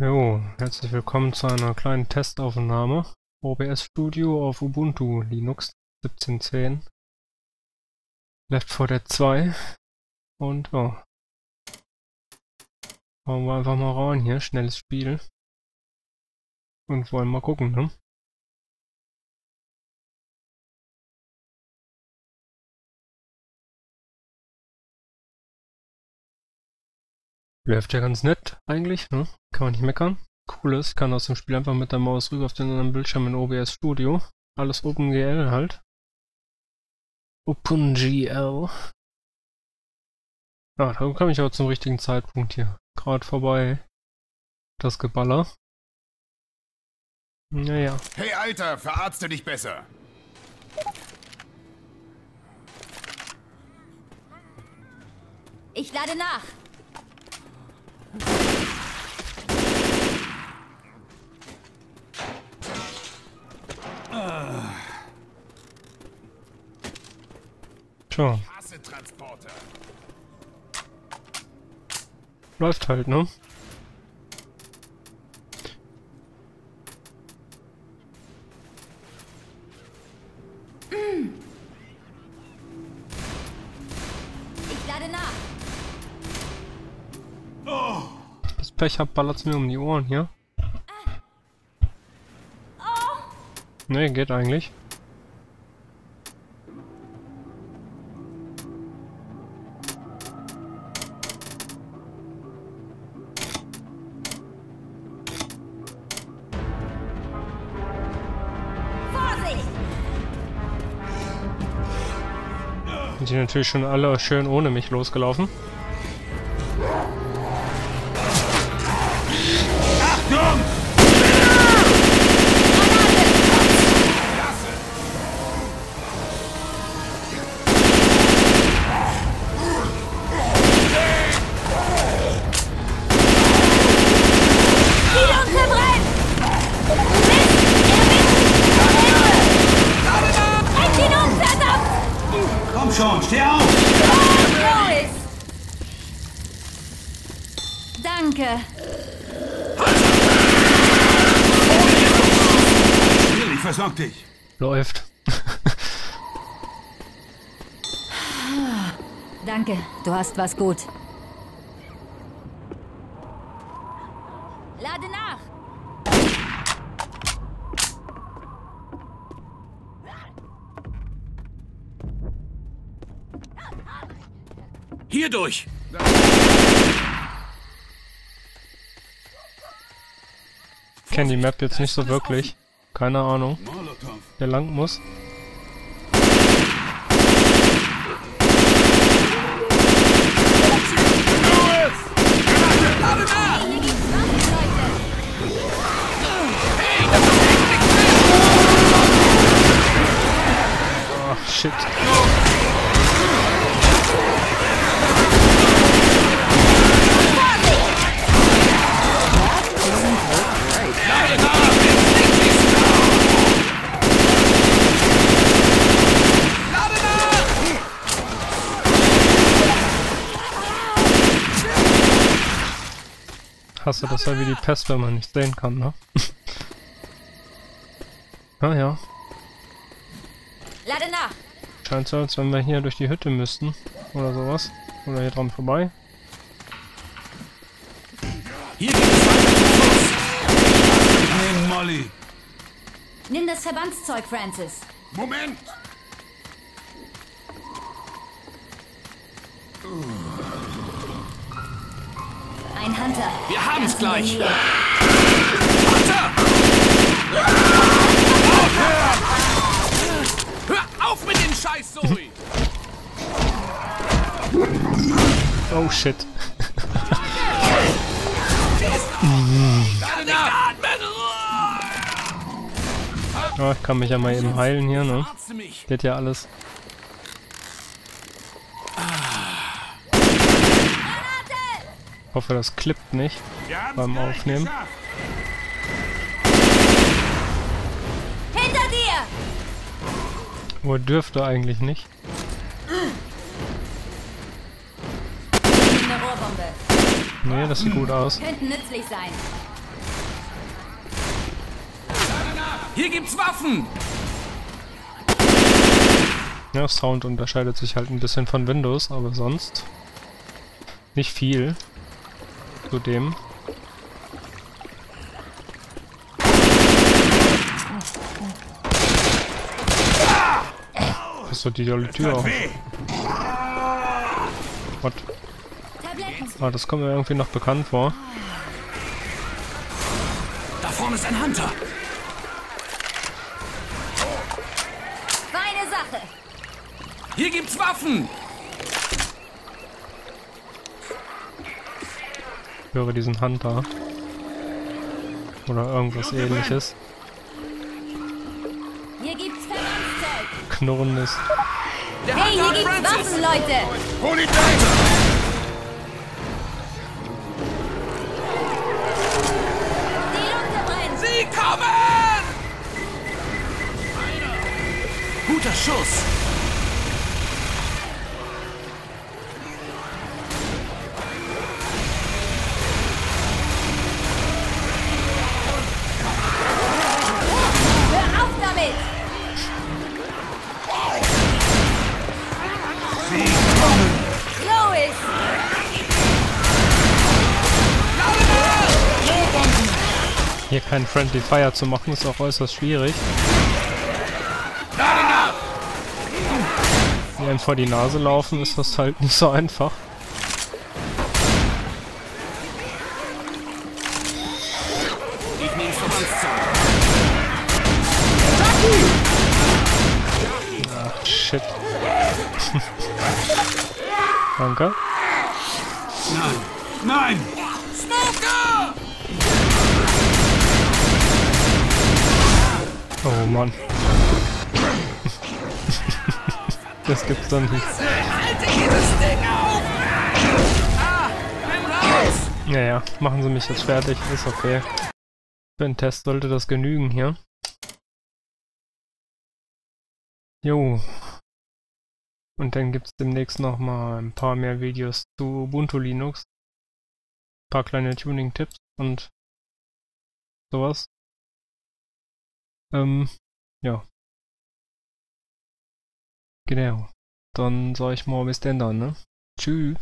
Jo, herzlich willkommen zu einer kleinen Testaufnahme. OBS Studio auf Ubuntu Linux 17.10. Left 4 Dead 2. Und ja. Hauen wir einfach mal rein hier, schnelles Spiel. Und wollen mal gucken, ne? Läuft ja ganz nett eigentlich, ne? Kann man nicht meckern. Cool ist, kann aus dem Spiel einfach mit der Maus rüber auf den anderen Bildschirm in OBS Studio. Alles OpenGL halt. OpenGL. Ah, da komme ich aber zum richtigen Zeitpunkt hier. Gerade vorbei. Das Geballer. Naja. Hey Alter, verarzte dich besser. Ich lade nach. Transporter. läuft halt, ne? Ich lade nach. Das Pech hab, ballert's mir um die Ohren hier. Ne, geht eigentlich. Sind die natürlich schon alle schön ohne mich losgelaufen. Schon, steh auf! Lois! Danke. Ich versorg dich. Läuft. Danke, du hast was gut. Lade nach. Hier durch! Kenne die Map jetzt nicht so wirklich. Keine Ahnung, wer lang muss. Ach, shit. Hasse das ja wie die Pest, wenn man nicht sehen kann, ne? naja, Lade nach. scheint so, als wenn wir hier durch die Hütte müssten. Oder sowas. Oder hier dran vorbei. Hier geht es. Nehmen Molly. Nimm das Verbandszeug, Francis. Moment! Ein Hunter. Wir haben's gleich. Nähe. Hör auf mit dem Scheiß, Zoe! Oh shit. Ja, ich kann mich ja mal eben heilen hier, ne? Geht ja alles. hoffe, das klippt nicht beim Aufnehmen. Hinter dir! Wo dürfte eigentlich nicht. Nee, das sieht gut aus. Könnten nützlich sein. Hier gibt's Waffen! Ja, Sound unterscheidet sich halt ein bisschen von Windows, aber sonst nicht viel. Zudem. Hast du die dolle Tür auf? What? Tabletten. Ah, das kommt mir irgendwie noch bekannt vor. Da vorne ist ein Hunter! Feine Sache. Hier gibt's Waffen! Höre diesen Hunter. Oder irgendwas ähnliches. Hier gibt's Verbandszeug. Knurrendes. Der Hey, hier gibt's! Waffen, Leute. Lunte brennt. Sie kommen! Guter Schuss! Hier kein Friendly Fire zu machen, ist auch äußerst schwierig. Die einem vor die Nase laufen, ist das halt nicht so einfach. Verbandszeug. Shit. Danke. Nein! Nein! Smoker! Oh Mann. das gibt's dann nicht. Halte dieses Ding auf! Ah! Bin raus! Naja, machen sie mich jetzt fertig, ist okay. Für den Test sollte das genügen hier. Jo. Und dann gibt's demnächst noch mal ein paar mehr Videos zu Ubuntu Linux. Ein paar kleine Tuning-Tipps und sowas. Ähm, ja. Genau. Dann sag ich mal bis denn dann, ne? Tschüss.